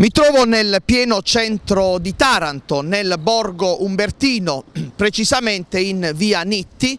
Mi trovo nel pieno centro di Taranto, nel borgo Umbertino, precisamente in via Nitti,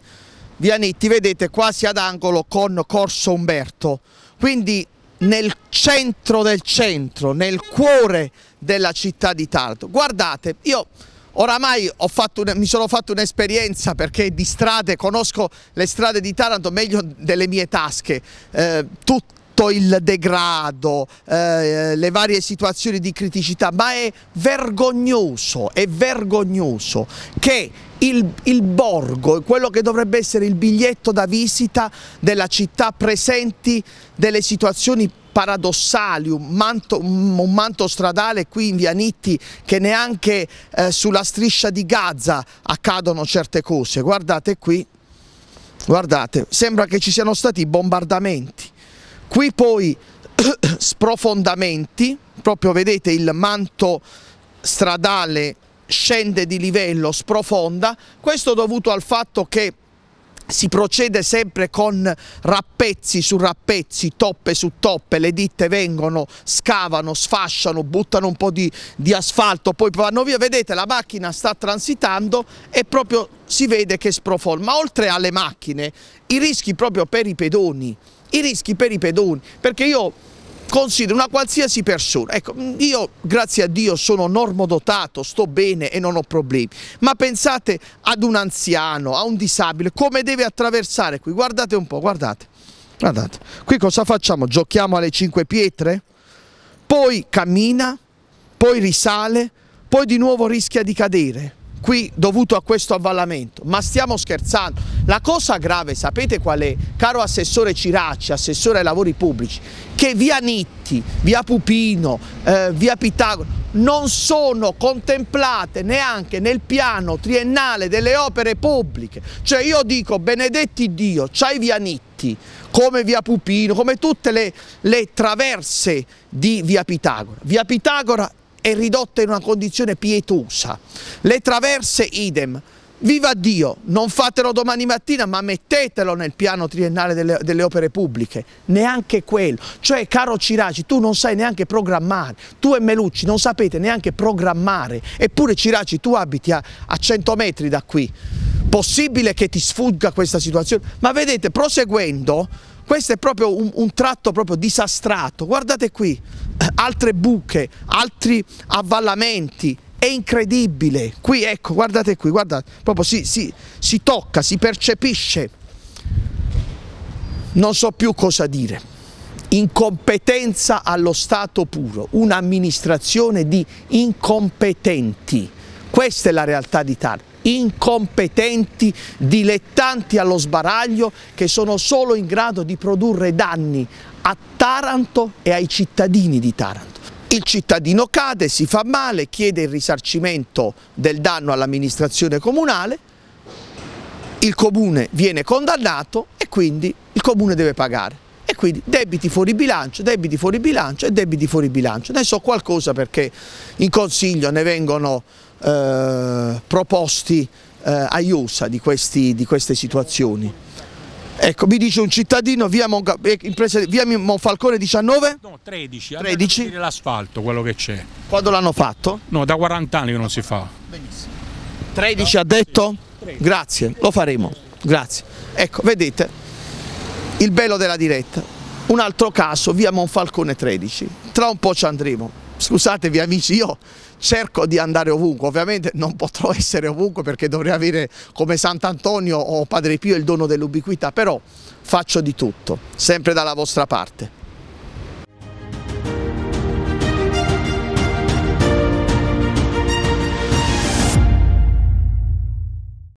via Nitti vedete quasi ad angolo con Corso Umberto, quindi nel centro del centro, nel cuore della città di Taranto. Guardate, io oramai un, mi sono fatto un'esperienza perché di strade, conosco le strade di Taranto meglio delle mie tasche, eh, tutte tutto il degrado, eh, le varie situazioni di criticità, ma è vergognoso, è vergognoso che il, il, borgo, quello che dovrebbe essere il biglietto da visita della città, presenti delle situazioni paradossali, un manto, un manto, stradale qui in Via Nitti che neanche eh, sulla striscia di Gaza accadono certe cose, guardate qui, guardate, sembra che ci siano stati bombardamenti, Qui poi sprofondamenti, proprio vedete il manto stradale scende di livello, sprofonda, questo dovuto al fatto che si procede sempre con rappezzi su rappezzi, toppe su toppe, le ditte vengono, scavano, sfasciano, buttano un po' di, di, asfalto, poi vanno via, vedete la macchina sta transitando e proprio si vede che sprofonda, ma oltre alle macchine i rischi proprio per i pedoni, i rischi per i pedoni, perché io considero una qualsiasi persona, ecco, io grazie a Dio sono normodotato, sto bene e non ho problemi, ma pensate ad un anziano, a un disabile, come deve attraversare qui, guardate un po', guardate, guardate, qui cosa facciamo? Giochiamo alle cinque pietre? Poi cammina, poi risale, poi di nuovo rischia di cadere, qui dovuto a questo avvallamento, ma stiamo scherzando. La cosa grave, sapete qual è? Caro assessore Ciracci, assessore ai lavori pubblici, che via Nitti, via Pupino, eh, via Pitagora non sono contemplate neanche nel piano triennale delle opere pubbliche. Cioè io dico, benedetti Dio, c'hai via Nitti, come via Pupino, come tutte le, le traverse di via Pitagora. Via Pitagora è ridotta in una condizione pietosa. Le traverse idem. Viva Dio, non fatelo domani mattina ma mettetelo nel piano triennale delle, delle, opere pubbliche, neanche quello. Cioè caro Ciraci, tu non sai neanche programmare, tu e Melucci non sapete neanche programmare, eppure Ciraci tu abiti a, a 100 metri da qui, possibile che ti sfugga questa situazione? Ma vedete, proseguendo, questo è proprio un, un tratto proprio disastrato, guardate qui, altre buche, altri avvallamenti, è incredibile, qui ecco, guardate qui, guardate, proprio si, si, si tocca, si percepisce, non so più cosa dire, incompetenza allo Stato puro, un'amministrazione di incompetenti, questa è la realtà d'Italia incompetenti, dilettanti allo sbaraglio che sono solo in grado di produrre danni a Taranto e ai cittadini di Taranto. Il cittadino cade, si fa male, chiede il risarcimento del danno all'amministrazione comunale, il comune viene condannato e quindi il comune deve pagare. E quindi debiti fuori bilancio, debiti fuori bilancio e debiti fuori bilancio. Ne so qualcosa perché in consiglio ne vengono eh, proposti eh, a IUSA di, questi, di queste situazioni. Ecco, mi dice un cittadino via, Monca, eh, via Monfalcone 19? No, 13, 13. l'asfalto quello che c'è. Quando l'hanno fatto? No, da 40 anni che non si fa. Benissimo. 13 ha detto? Grazie, lo faremo, grazie. Ecco, vedete, il bello della diretta. Un altro caso, via Monfalcone 13, tra un po' ci andremo. Scusatevi amici, io cerco di andare ovunque, ovviamente non potrò essere ovunque perché dovrei avere come Sant'Antonio o Padre Pio il dono dell'ubiquità, però faccio di tutto, sempre dalla vostra parte.